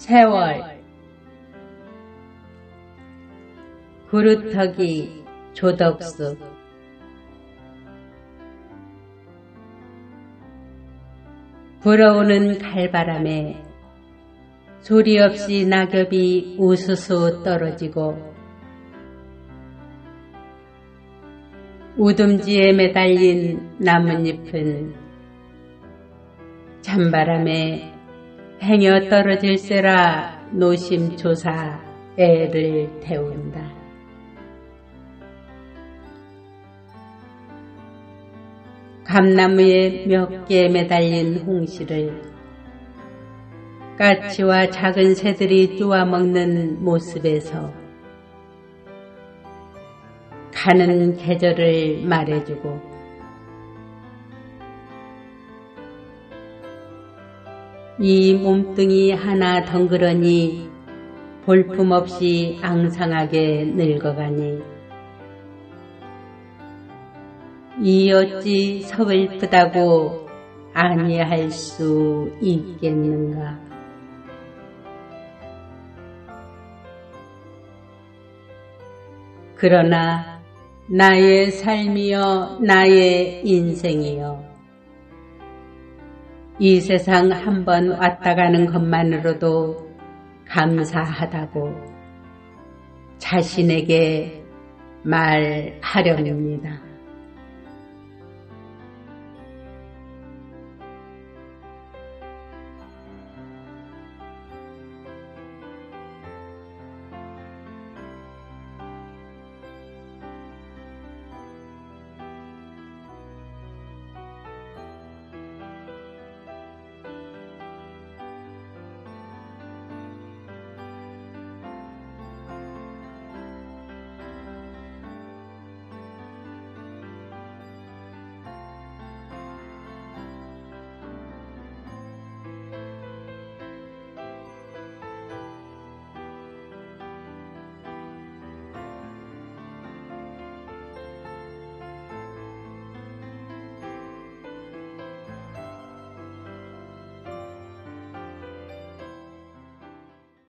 세월. 구루터기 조덕수 불어오는 갈바람에 소리 없이 낙엽이 우수수 떨어지고 우둠지에 매달린 나뭇잎은 찬바람에 행여 떨어질세라 노심초사 애를 태운다. 감나무에 몇 개 매달린 홍시를 까치와 작은 새들이 쪼아먹는 모습에서 가는 계절을 말해주고 이 몸뚱이 하나 덩그러니 볼품없이 앙상하게 늙어가니 이 어찌 서글프다고 아니할 수 있겠는가. 그러나 나의 삶이여 나의 인생이여 이 세상 한 번 왔다 가는 것만으로도 감사하다고 자신에게 말하렵니다.